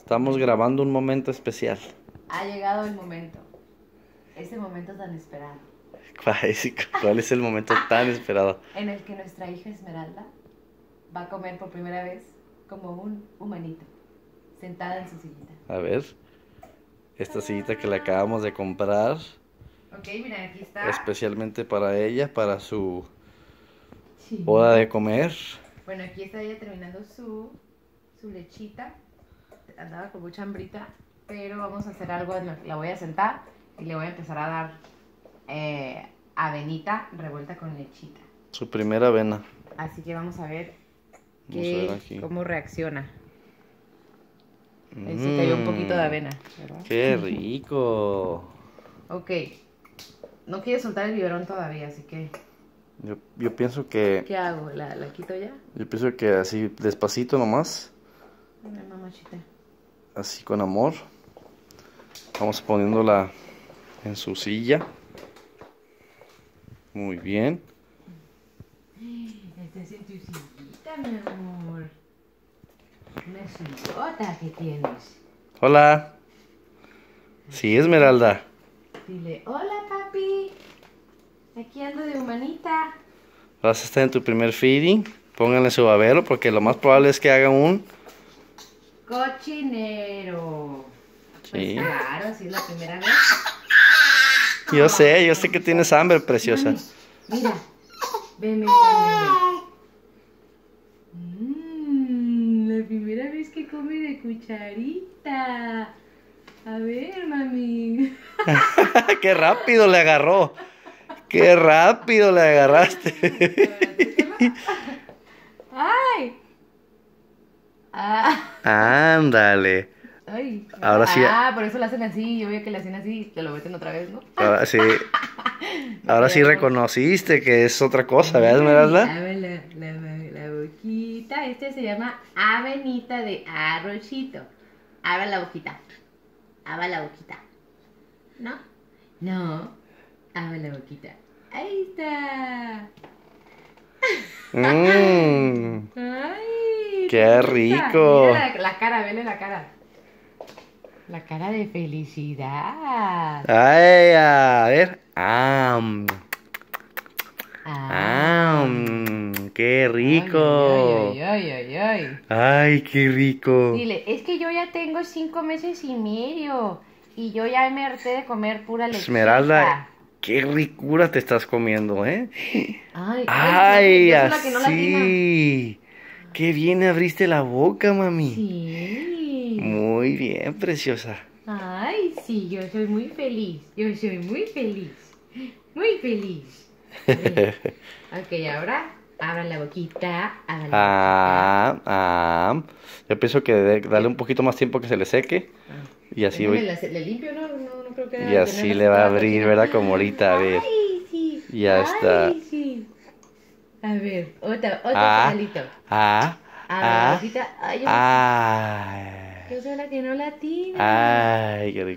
Estamos grabando un momento especial. Ha llegado el momento. Ese momento tan esperado. ¿Cuál es, el momento tan esperado? En el que nuestra hija Esmeralda va a comer por primera vez como un humanito, sentada en su sillita. A ver. Esta sillita que le acabamos de comprar. Ok, mira, aquí está. Especialmente para ella, para su Sí. hora de comer. Bueno, aquí está ella terminando su, su lechita. Andaba con mucha hambrita, pero vamos a hacer algo. en lo que La voy a sentar y le voy a empezar a dar eh, avenita revuelta con lechita. Su primera avena. Así que vamos a ver, Vamos a qué- ver cómo reacciona. Ahí sí cayó un poquito de Mm, avena, ¿verdad? ¡Qué rico! Ok. No quiere soltar el biberón todavía, así que... Yo, yo pienso que. ¿Qué hago? ¿La, la quito ya? Yo pienso que así despacito nomás. Mira, mamachita. Así con amor. Vamos poniéndola en su silla. Muy bien. Estás en tu sillita, mi amor. Una sillota que tienes. Hola. Sí, Esmeralda. Dile, hola papi. Aquí ando de humanita. Vas a estar en tu primer feeding. Pónganle su babero porque lo más probable es que hagan un. Cochinero. Sí. Pues claro, así es la primera vez. Yo sé, yo sé que tienes hambre, preciosa. Mami, Mira. Ven, ven, ven, ven, ven. Mm, la primera vez que come de cucharita. A ver, mami. ¡Qué rápido le agarró! ¡Qué rápido le agarraste! ¡Ay! Ah, Ándale. ay. Ahora sí. Ah, por eso lo hacen así. Yo veo que lo hacen así. Te lo meten otra vez, ¿no? Ahora sí. Ahora sí reconociste que es otra cosa, ¿verdad, Esmeralda? Abre la, la, la boquita. Este se llama avenita de arrochito. Abre la boquita. Abre la boquita. ¿No? No. Abre la boquita. Ahí está. Mmm. Ay, Qué rico. Mira la, la cara, vele la cara. La cara de felicidad. Ay, a ver. Am. Ah. Am. Qué rico. Ay, ay, ay, ay, ay. Ay, qué rico. Dile, es que yo ya tengo cinco meses y medio. Y yo ya me harté de comer pura leche. Esmeralda, qué ricura te estás comiendo, ¿eh? Ay, Ay, latina. así. Qué bien abriste la boca, mami. Sí. Muy bien, preciosa. Ay, sí, yo soy muy feliz. Yo soy muy feliz. Muy feliz. ok, ahora abra la boquita. La Ah, ah. Yo pienso que de- darle un poquito más tiempo que se le seque. boquita. Y así voy. la- ¿Le limpio? No, no, no creo que Y así le va a abrir. ¿verdad? Como ahorita, a ver. Ay, sí. Ya Ay, está. sí. A ver, otra, otro Ah, pedalito. ah, Abra la ah. Ay, ay. la que no latina. Ay, qué rico.